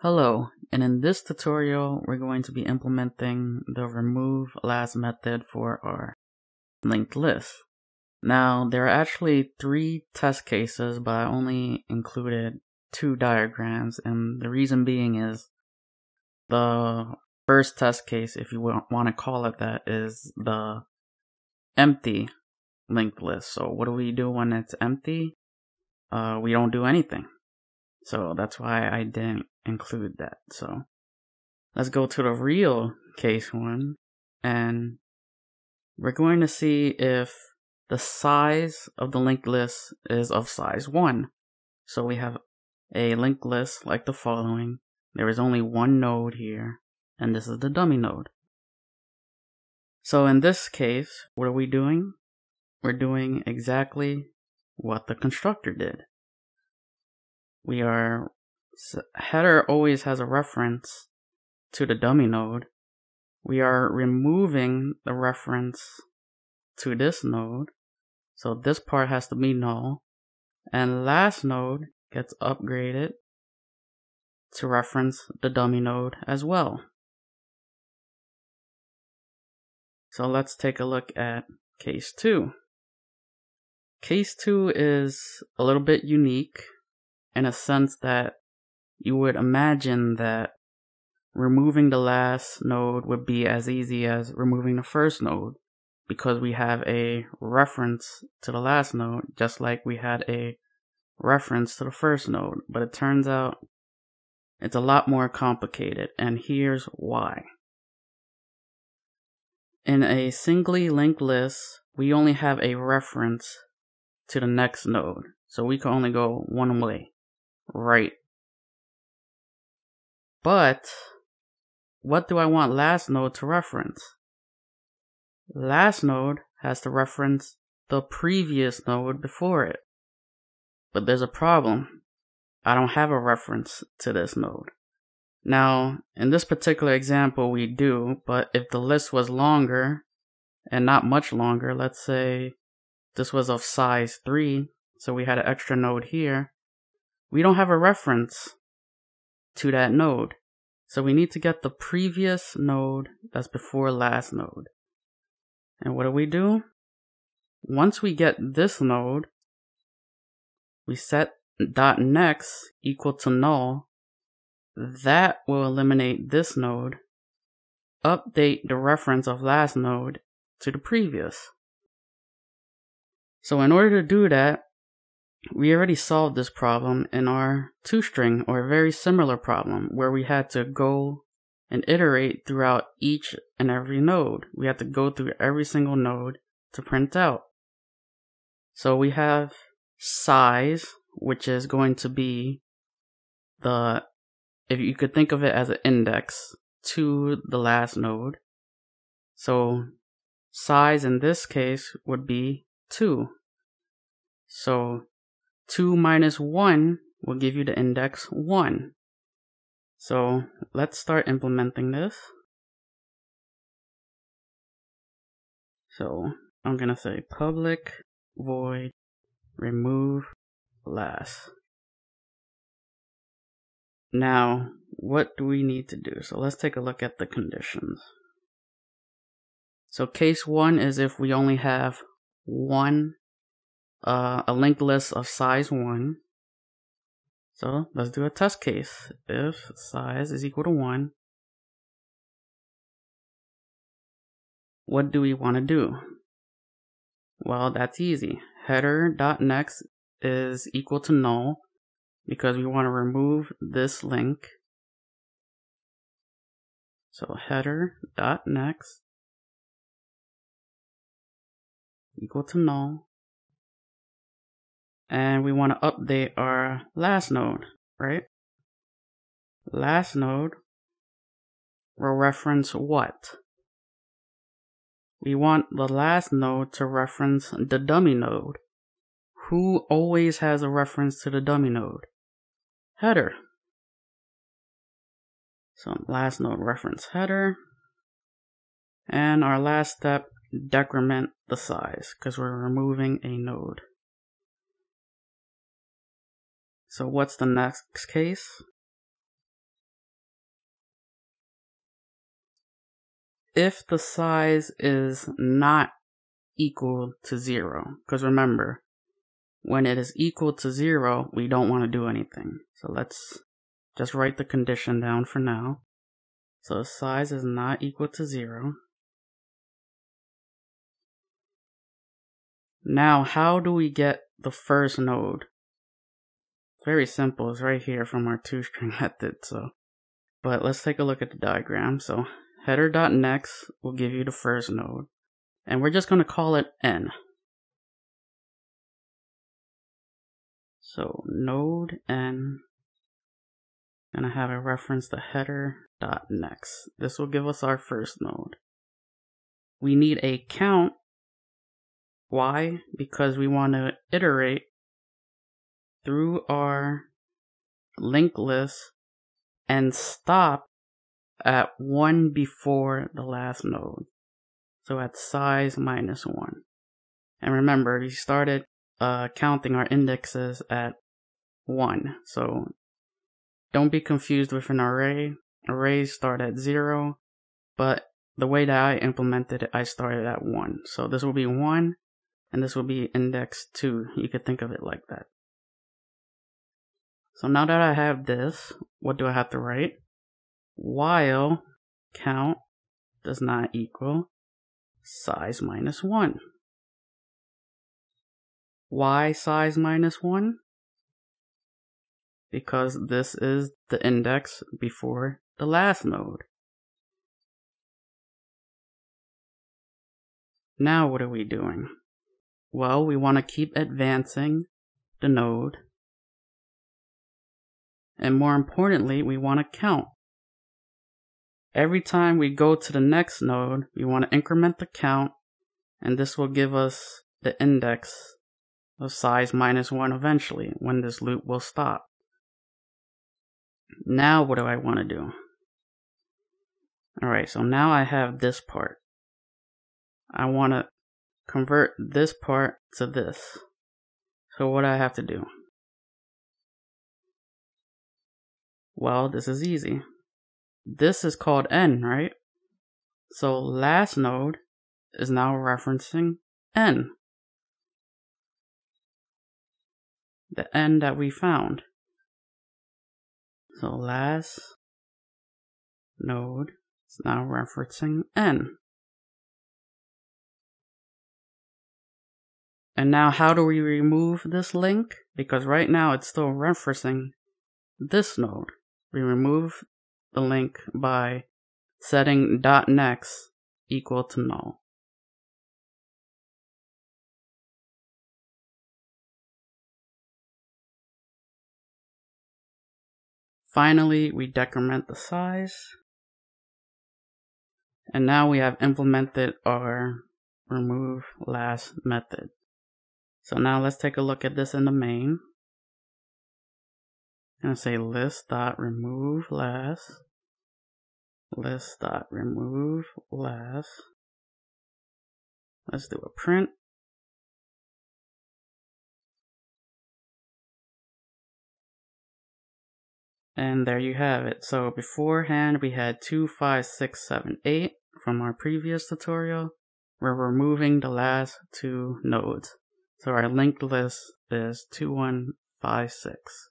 Hello, and in this tutorial we're going to be implementing the remove last method for our linked list. Now there are actually three test cases but I only included two diagrams and the reason being is the first test case if you want to call it that is the empty linked list. So what do we do when it's empty? Uh, we don't do anything. So that's why I didn't include that. So let's go to the real case one and we're going to see if the size of the linked list is of size 1. So we have a linked list like the following. There is only one node here, and this is the dummy node. So in this case, what are we doing? We're doing exactly what the constructor did we are header always has a reference to the dummy node. We are removing the reference to this node. So this part has to be null. And last node gets upgraded to reference the dummy node as well. So let's take a look at case 2. Case 2 is a little bit unique in a sense that you would imagine that removing the last node would be as easy as removing the first node because we have a reference to the last node just like we had a reference to the first node. But it turns out it's a lot more complicated and here's why. In a singly linked list, we only have a reference to the next node. So we can only go one way. Right. But what do I want last node to reference? Last node has to reference the previous node before it. But there's a problem. I don't have a reference to this node. Now, in this particular example, we do, but if the list was longer, and not much longer, let's say this was of size 3, so we had an extra node here, we don't have a reference to that node. So we need to get the previous node that's before last node. And what do we do? Once we get this node, we set dot next equal to null. That will eliminate this node, update the reference of last node to the previous. So in order to do that, we already solved this problem in our toString or very similar problem where we had to go and iterate throughout each and every node. We had to go through every single node to print out. So we have size, which is going to be the, if you could think of it as an index to the last node. So size in this case would be 2. So 2 minus 1 will give you the index 1. So let's start implementing this. So I'm going to say public void remove last. Now, what do we need to do? So let's take a look at the conditions. So case 1 is if we only have one uh, a linked list of size 1. So let's do a test case. If size is equal to 1, what do we want to do? Well, that's easy. Header.next is equal to null because we want to remove this link. So header.next equal to null and we want to update our last node, right? Last node will reference what? We want the last node to reference the dummy node. Who always has a reference to the dummy node? Header. So last node reference header. And our last step, decrement the size because we're removing a node. So what's the next case? If the size is not equal to zero, because remember, when it is equal to zero, we don't want to do anything. So let's just write the condition down for now. So size is not equal to zero. Now, how do we get the first node? Very simple. It's right here from our toString method. So, but let's take a look at the diagram. So header.next will give you the first node. And we're just going to call it n. So node n, and I have a reference to header.next. This will give us our first node. We need a count. Why? Because we want to iterate through our link list and stop at one before the last node. So at size minus one. And remember, we started uh, counting our indexes at one. So don't be confused with an array. Arrays start at zero, but the way that I implemented it, I started at one. So this will be one, and this will be index two. You could think of it like that. So now that I have this, what do I have to write? While count does not equal size minus 1. Why size minus 1? Because this is the index before the last node. Now what are we doing? Well, we want to keep advancing the node. And more importantly, we want to count. Every time we go to the next node, we want to increment the count, and this will give us the index of size minus 1 eventually, when this loop will stop. Now what do I want to do? Alright, so now I have this part. I want to convert this part to this. So what do I have to do? Well, this is easy this is called n, right? So last node is now referencing n. The n that we found. So last node is now referencing n. And now how do we remove this link? Because right now it's still referencing this node. We remove the link by setting dot .next equal to null. Finally, we decrement the size. And now we have implemented our remove last method. So now let's take a look at this in the main. I'm going to say list dot remove last list dot remove last. Let's do a print. And there you have it. So beforehand we had 2, 5, 6, 7, 8 from our previous tutorial. We're removing the last two nodes. So our linked list is 2156.